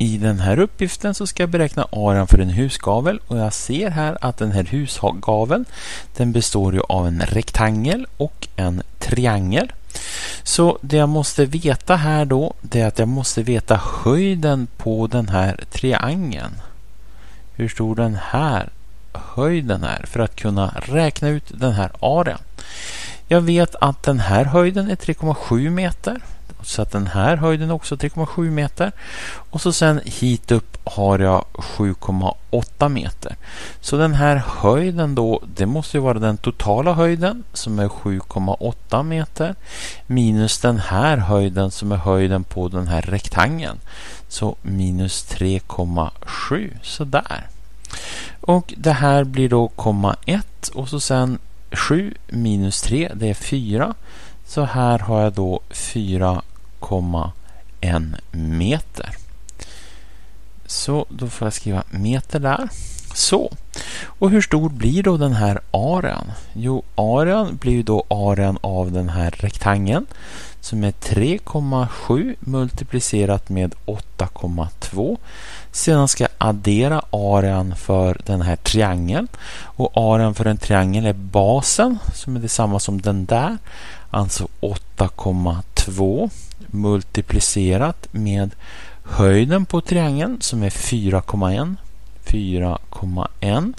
I den här uppgiften så ska jag beräkna arean för en husgavel och jag ser här att den här husgaveln den består ju av en rektangel och en triangel. Så det jag måste veta här då det är att jag måste veta höjden på den här triangeln. Hur stor den här höjden är för att kunna räkna ut den här arean. Jag vet att den här höjden är 3,7 meter. Så att den här höjden är också 3,7 meter. Och så sen hit upp har jag 7,8 meter. Så den här höjden då, det måste ju vara den totala höjden som är 7,8 meter minus den här höjden som är höjden på den här rektangeln. Så minus 3,7 sådär. Och det här blir då 0,1. och så sen 7 minus 3 det är 4. Så här har jag då 4 1,1 meter. Så då får jag skriva meter där. Så. Och hur stor blir då den här arean? Jo, arean blir då arean av den här rektangeln som är 3,7 multiplicerat med 8,2. Sedan ska jag addera arean för den här triangeln. Och arean för en triangel är basen som är detsamma som den där. Alltså 8,2 multiplicerat med höjden på triangeln som är 4,1. 4,1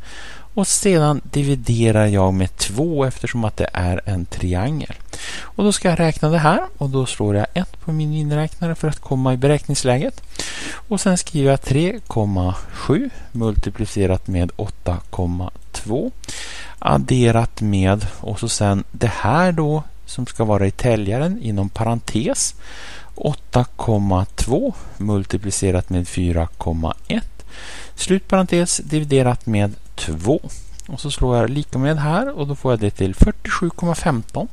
och sedan dividerar jag med 2 eftersom att det är en triangel. Och Då ska jag räkna det här och då slår jag 1 på min miniräknare för att komma i beräkningsläget. Och Sen skriver jag 3,7 multiplicerat med 8,2 adderat med och så sen det här då som ska vara i täljaren inom parentes 8,2 multiplicerat med 4,1 slutparentes dividerat med 2. Och så slår jag lika med här och då får jag det till 47,15.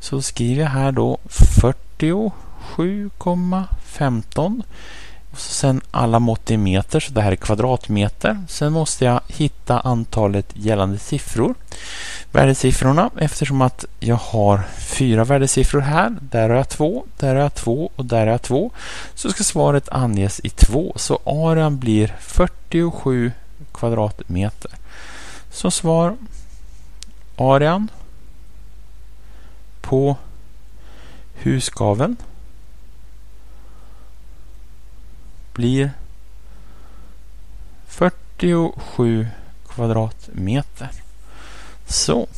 Så skriver jag här då 47,15. Och sen alla mått i meter, så det här är kvadratmeter. Sen måste jag hitta antalet gällande siffror. Värdesiffrorna, eftersom att jag har fyra värdesiffror här. Där har jag två, där har jag två och där har jag två. Så ska svaret anges i två. Så arean blir 47 kvadratmeter. Så svar arean på husgaveln blir 47 kvadratmeter. Så.